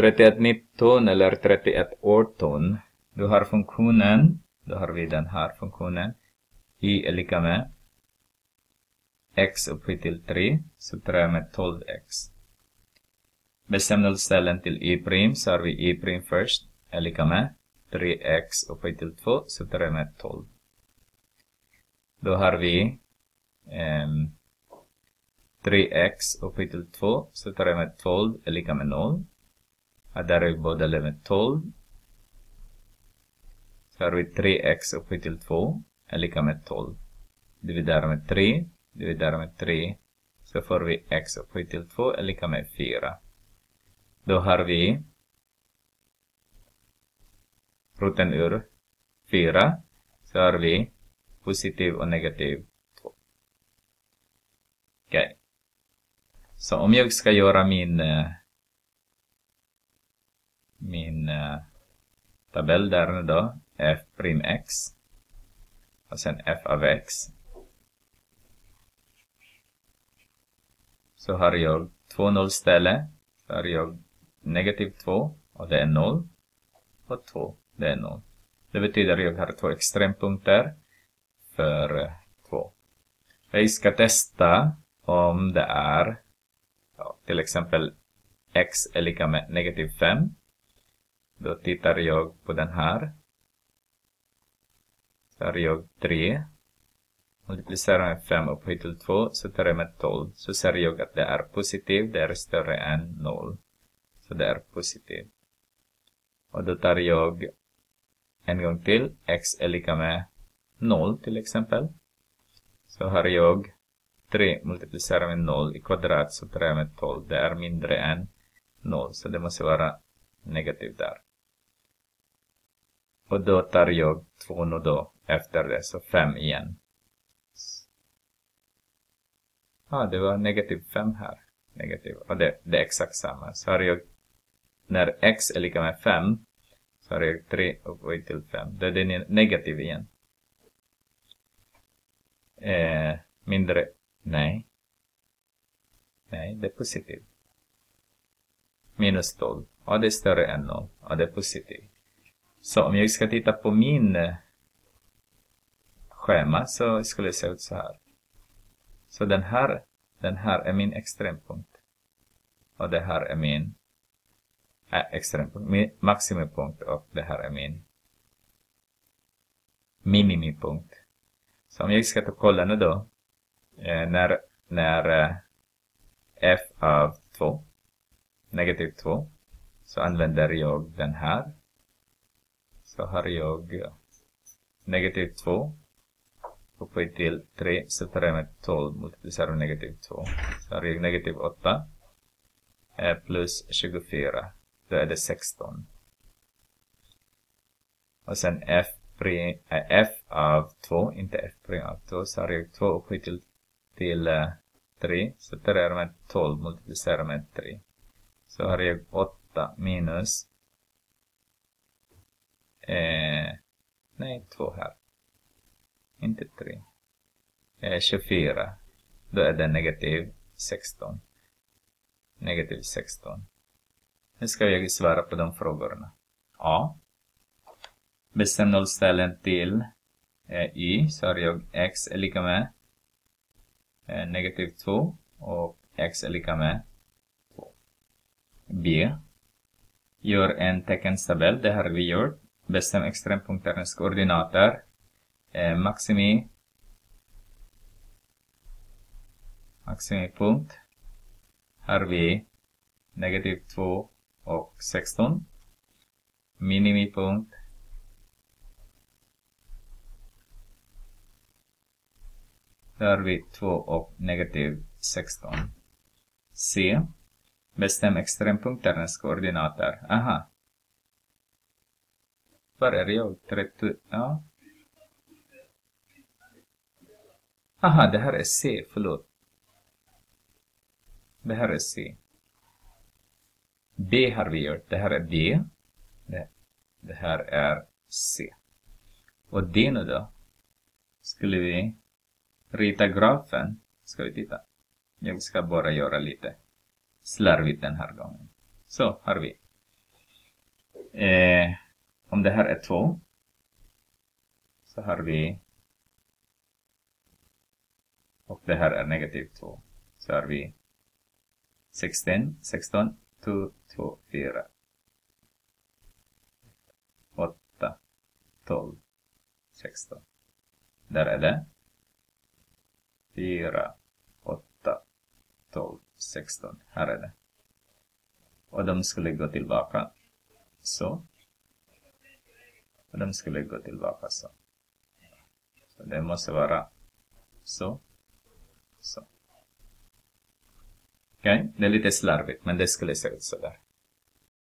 3119 eller 3118. Du har funktionen, då har vi den här funktionen. y är lika med x upphöjt till 3, subtraherar med 12x. Bestäm nollställen till y prim, så har vi y prim först, är lika med 3x upphöjt till 2, subtraherar med 12. Då har vi ehm, um, 3x upphöjt till 2, subtraherar med 12 är lika med 0. Här där är vi båda med 12. Så har vi 3x upphöjt till 2 är lika med 12. Dividerar med 3, dividerar med 3. Så får vi x upphöjt till 2 är lika med 4. Då har vi roten ur 4. Så har vi positiv och negativ 2. Okej. Okay. Så om jag ska göra min min tabell där nu då, f prim x och sen f av x. Så har jag två nollställe, så har jag negativ 2 och det är 0 och 2, det är 0. Det betyder att jag har två extrempunkter för eh, 2. Jag ska testa om det är ja, till exempel x är lika med negativ 5 då tittar jag på den här. Så har jag 3. Multiplicerar med 5 upphöjt till 2 så tar jag med 12. Så ser jag att det är positivt, det är större än 0. Så det är positivt. Och då tar jag en gång till. x är lika med 0 till exempel. Så har jag 3 multiplicerar med 0 i kvadrat så tar jag med 12. Det är mindre än 0. Så det måste vara negativt där. Och då tar jag två nu då efter det, så fem igen. Ja, ah, det var negativ fem här. Negativ. Och det, det är exakt samma. Så har jag, när x är lika med fem så har jag 3 upphöjt till fem. Då är det negativ igen. Eh, mindre, nej. Nej, det är positivt. Minus 12. Ja, det är större än 0. Ja, det är positivt. Så om jag ska titta på min eh, schema så skulle det se ut så här. Så den här, den här är min extrempunkt. Och det här är min äh, extrempunkt, min maximipunkt och det här är min minimipunkt. Så om jag ska ta kolla nu då, eh, när, när eh, f av 2, negativ 2, så använder jag den här så har jag negativ 2 upphöjt till 3 separerar med 12 multiplicerar med negativ 2. Så har jag negativ 8 plus 24. Då är det 16. Och sen f, äh, f av 2, inte f av 2, så har jag 2 upphöjt till, till äh, 3 separerar med 12 multiplicerar med 3. Så har jag 8 minus Eh, nej, två här. Inte tre. Eh, 24. Då är det negativ 16. Negativ 16. Nu ska jag svara på de frågorna. A. Bestäm nollställen till eh, y så har jag x är lika med eh, negativ 2 och x är lika med 2. B. Gör en teckenstabell, det har vi gjort bestäm extrempunkternas koordinater. Eh, maximi maximipunkt har vi negativ 2 och 16. Minimipunkt Där har vi 2 och negativ 16. C. Bestäm extrempunkternas koordinater. Aha, var är jag? 30... Ja. Aha, det här är C, förlåt. Det här är C. B har vi gjort. Det här är B. Det, det här är C. Och D nu då? Skulle vi rita grafen? Ska vi titta? Jag ska bara göra lite slarvigt den här gången. Så har vi Eh, om det här är 2 så har vi och det här är negativ 2 så har vi 16, 16, 2, 2, 4 8 12 16 där är det. 4 8 12 16 här är det. Och de skulle gå tillbaka. Så och de skulle gå tillbaka så. Så det måste vara så. Så. Okej okay. det är lite slarvigt men det skulle se ut sådär